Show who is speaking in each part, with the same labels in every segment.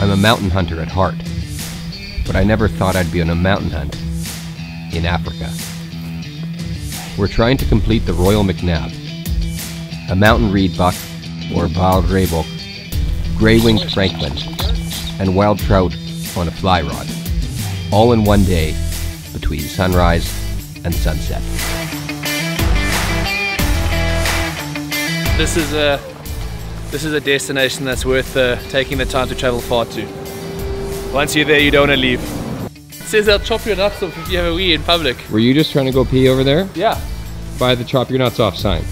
Speaker 1: I'm a mountain hunter at heart, but I never thought I'd be on a mountain hunt in Africa. We're trying to complete the Royal Macnab, a mountain reed buck, or Vaal Rhebok, gray-winged francolin, and wild trout on a fly rod, all in one day between sunrise and sunset.
Speaker 2: This is a this is a destination that's worth uh, taking the time to travel far to. Once you're there, you don't want to leave. It says they'll chop your nuts off if you have a wee in public.
Speaker 1: Were you just trying to go pee over there?
Speaker 2: Yeah,
Speaker 1: By the chop your nuts off sign.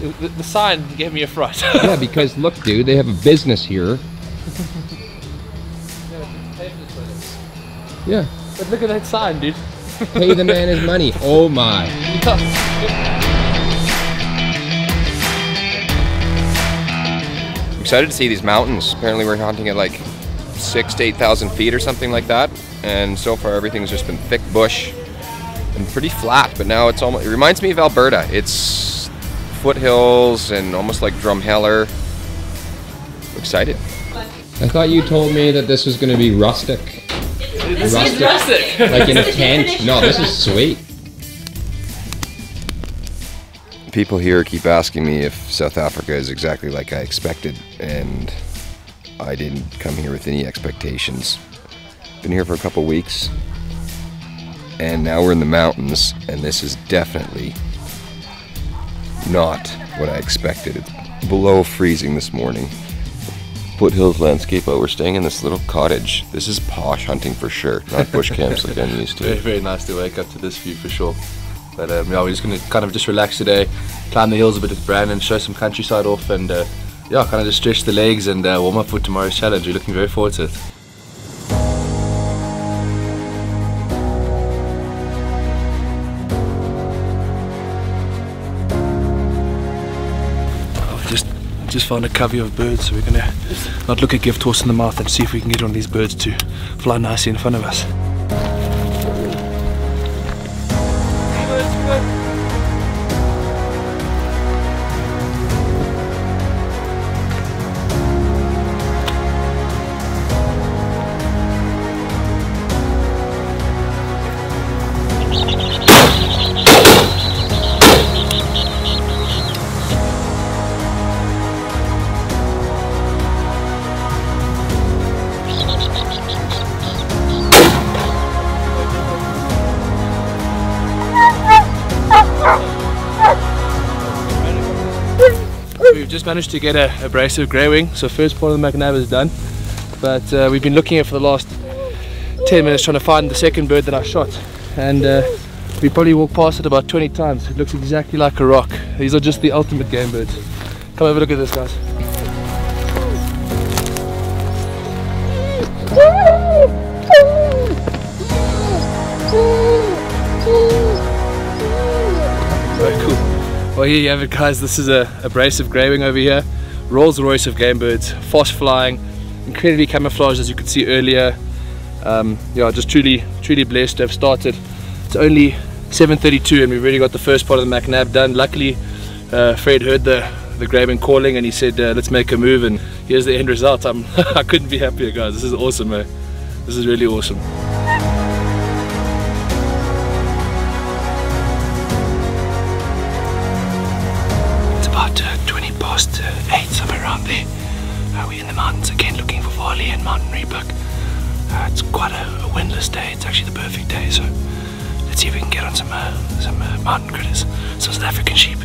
Speaker 2: the, the sign gave me a fright.
Speaker 1: Yeah, because look, dude, they have a business here. Yeah,
Speaker 2: but look at that sign, dude.
Speaker 1: pay the man his money. Oh my.
Speaker 3: excited to see these mountains. Apparently, we're hunting at like six to eight thousand feet or something like that. And so far, everything's just been thick bush and pretty flat. But now it's almost. It reminds me of Alberta. It's foothills and almost like Drumheller. Excited.
Speaker 1: I thought you told me that this was going to be rustic.
Speaker 2: This
Speaker 1: Rustic.
Speaker 2: is rustic.
Speaker 1: Like in a tent. No, this is sweet.
Speaker 3: People here keep asking me if South Africa is exactly like I expected, and I didn't come here with any expectations. Been here for a couple weeks, and now we're in the mountains, and this is definitely not what I expected. It's below freezing this morning. Foothills landscape, but we're staying in this little cottage. This is posh hunting for sure, not bush camps like I'm used to.
Speaker 4: very, very nice to wake up to this view for sure. But um, yeah, we're just going to kind of just relax today, climb the hills a bit with Brandon, show some countryside off, and uh, yeah, kind of just stretch the legs and uh, warm up for tomorrow's challenge. We're looking very forward to it. Just just found a covey of birds, so we're gonna not look a gift horse in the mouth and see if we can get one of these birds to fly nicely in front of us. Managed to get a brace of grey wing, so first part of the Macnab is done. But uh, we've been looking at for the last 10 minutes trying to find the second bird that I shot. And uh, we probably walked past it about 20 times. It looks exactly like a rock. These are just the ultimate game birds. Come have a look at this guys. Well, here you have it, guys. This is a brace of grey wing over here. Rolls Royce of game birds, fast flying, incredibly camouflaged as you could see earlier. Um, yeah, just truly, truly blessed to have started. It's only 7:32, and we've already got the first part of the Macnab done. Luckily, uh, Fred heard the the grey wing calling, and he said, uh, "Let's make a move." And here's the end result. I'm, I couldn't be happier, guys. This is awesome, man. This is really awesome. A day, it's actually the perfect day, so let's see if we can get on some, uh, some uh, mountain critters, some South African sheep.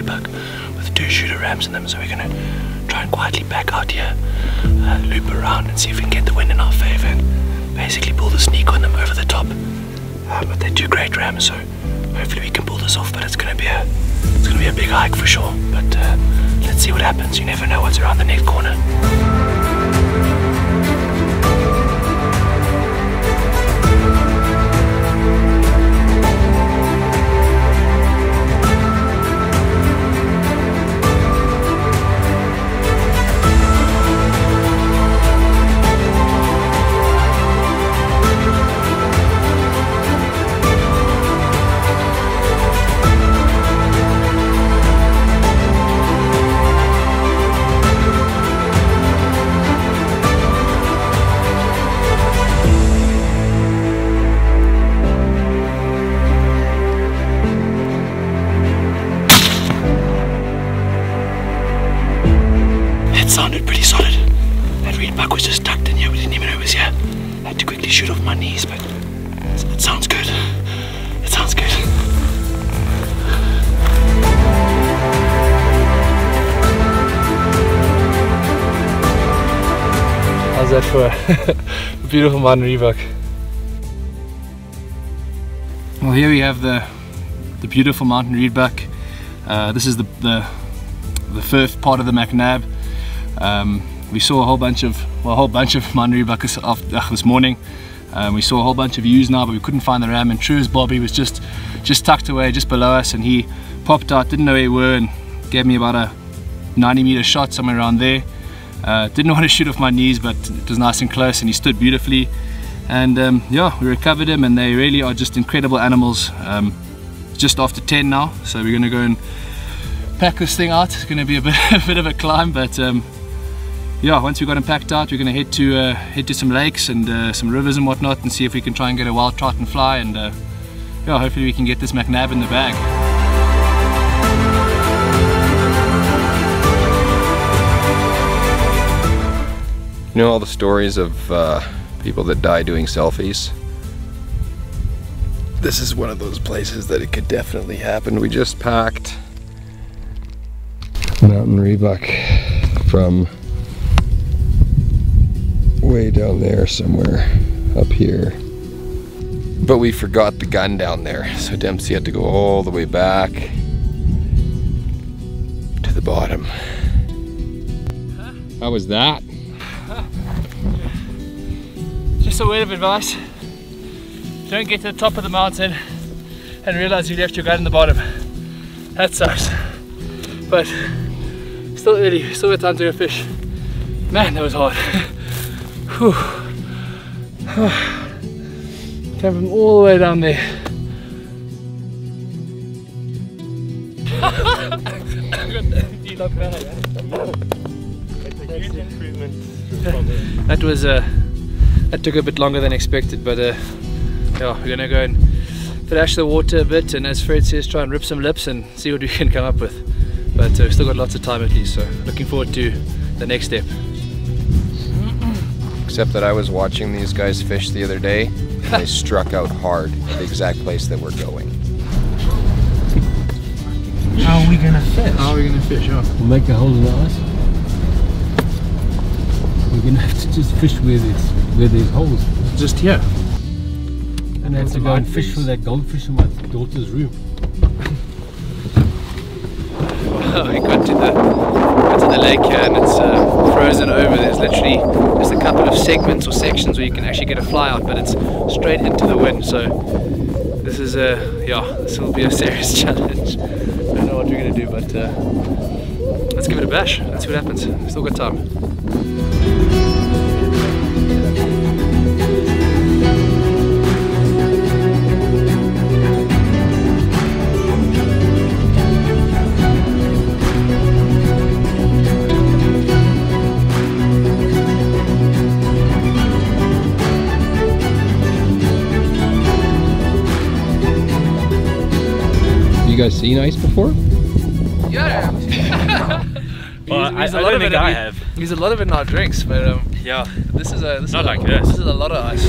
Speaker 4: Of with two shooter rams in them. So we're gonna try and quietly back out here, uh, loop around, and see if we can get the wind in our favor, and basically pull the sneak on them over the top. Uh, but they're two great rams, so hopefully we can pull this off, but it's gonna be a it's gonna be a big hike for sure. But uh, let's see what happens. You never know what's around the next corner. Sounded pretty solid. That reed buck was just tucked in here. We didn't even know it was here. I had to quickly shoot off my knees, but it sounds good. It sounds good. How's that for a beautiful mountain reedbuck? Well, here we have the the beautiful mountain reedbuck. Uh, this is the, the the first part of the Macnab. Um, we saw a whole bunch of well, a whole bunch of mountain reedbuck this, this morning. Um, we saw a whole bunch of ewes now, but we couldn't find the ram. And true as Bobby was just just tucked away just below us, and he popped out, didn't know where we were, and gave me about a 90 meter shot somewhere around there. Uh, didn't want to shoot off my knees, but it was nice and close, and he stood beautifully. And um, yeah, we recovered him, and they really are just incredible animals. Um, just after 10 now, so we're going to go and pack this thing out. It's going to be a bit, a bit of a climb, but um, yeah, once we've got him packed out, we're going to head to uh, head to some lakes and uh, some rivers and whatnot, and see if we can try and get a wild trout and fly, and uh, yeah, hopefully we can get this Macnab in the bag.
Speaker 3: You know all the stories of uh, people that die doing selfies? This is one of those places that it could definitely happen. We just packed Mountain Reedbuck from way down there somewhere up here. But we forgot the gun down there, so Dempsey had to go all the way back to the bottom. How was that?
Speaker 4: Just a word of advice. Don't get to the top of the mountain and realize you left your gun in the bottom. That sucks. But still early, still got time to go fish. Man, that was hard. Whew. Came from all the way down there. that was uh, that took a bit longer than expected, but uh, yeah, we're gonna go and flash the water a bit, and as Fred says, try and rip some lips and see what we can come up with. But uh, we've still got lots of time at least, so looking forward to the next step.
Speaker 3: Except that I was watching these guys fish the other day, and they struck out hard at the exact place that we're going.
Speaker 5: How are we gonna fish?
Speaker 4: How are we gonna fish? Oh.
Speaker 5: We'll make a hole in the ice. We're gonna have to just fish where there's where there's holes.
Speaker 4: Just here.
Speaker 5: And have to go and fish for that goldfish in my daughter's room.
Speaker 4: we got to the got to the lake here and it's uh, frozen over. There's literally just a couple of segments or sections where you can actually get a fly out, but it's straight into the wind. So this is a yeah, this will be a serious challenge. I don't know what we're gonna do, but uh, let's give it a bash. Let's see what happens. Still got time.
Speaker 3: Seen ice before?
Speaker 4: Yeah.
Speaker 6: Well, I-
Speaker 4: use
Speaker 6: I don't think I have.
Speaker 4: Use a lot of it in our drinks, but um,
Speaker 6: Yeah.
Speaker 4: this is a this
Speaker 6: Not
Speaker 4: is
Speaker 6: like
Speaker 4: a,
Speaker 6: this.
Speaker 4: This is a lot of ice.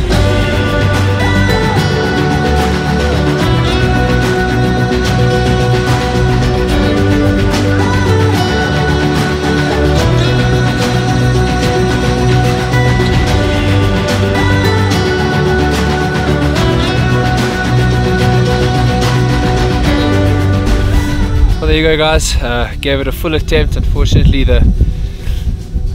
Speaker 4: There you go, guys. Uh, gave it a full attempt. Unfortunately, the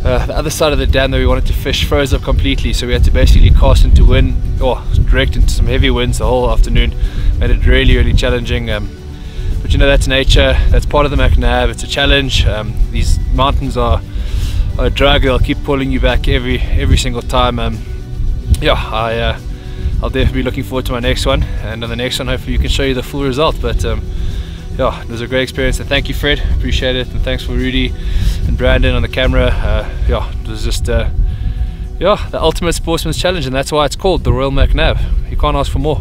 Speaker 4: uh, the other side of the dam that we wanted to fish froze up completely, so we had to basically cast into wind, or direct into some heavy winds the whole afternoon. Made it really, really challenging. Um, but you know, that's nature. That's part of the Macnab. It's a challenge. Um, these mountains are, are a drug. They'll keep pulling you back every every single time. Um, yeah, I. Uh, I'll definitely be looking forward to my next one and on the next one hopefully you can show you the full result but um, yeah it was a great experience. And thank you Fred. Appreciate it. And thanks for Rudy and Brandon on the camera. Uh, yeah it was just uh, yeah the ultimate sportsman's challenge and that's why it's called the Royal Macnab you can't ask for more